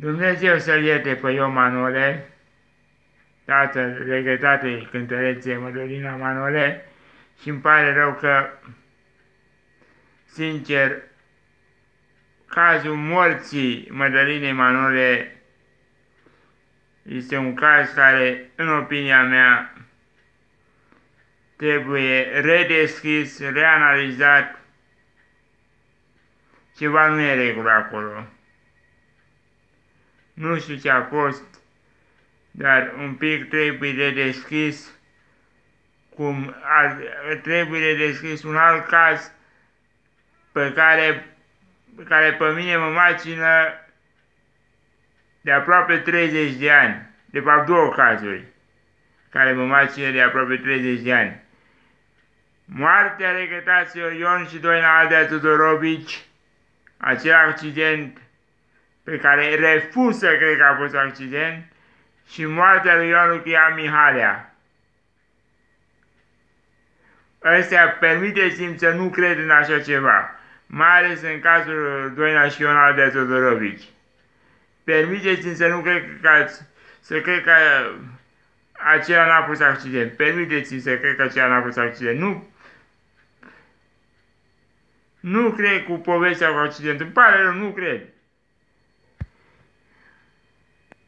Dumnezeu să-l ierte pe Io Manole, tatăl regretatei cântărețe Mădălina Manole, și îmi pare rău că, sincer, cazul morții Mădălinei Manole este un caz care, în opinia mea, trebuie redeschis, reanalizat, ceva nu e regulă acolo. Nu știu ce a fost, dar un pic trebuie de deschis, cum a, trebuie de deschis un alt caz pe care, pe care pe mine mă macină de aproape 30 de ani, de fapt două cazuri, care mă macină de aproape 30 de ani. Moartea regătaților Ion și Doina Aldea Tudorovici, acel accident pe care refuz să cred că a fost accident, și moartea lui Ioan Lucia Mihalea. Ăstea permiteți-mi să nu cred în așa ceva, mai ales în cazul Doina și Ion Aldea Tudorovici. Permiteți-mi să nu cred că, să cred că acela n-a fost accident. Permiteți-mi să cred că acela n-a fost accident. Nu Nu cred cu povestea cu accidentul. Îmi pare rău, nu cred.